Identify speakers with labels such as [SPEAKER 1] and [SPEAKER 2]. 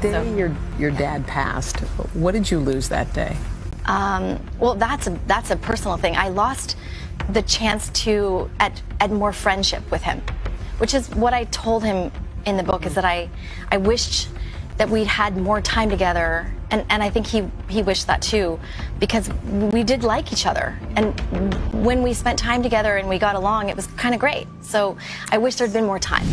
[SPEAKER 1] day
[SPEAKER 2] So-
[SPEAKER 1] your your dad passed, what did you lose that day?
[SPEAKER 2] Um, well, that's a that's a personal thing. I lost the chance to at at more friendship with him, which is what I told him in the book. Is that I I wished that we'd had more time together, and and I think he he wished that too, because we did like each other, and when we spent time together and we got along, it was kind of great. So I wish there'd been more time.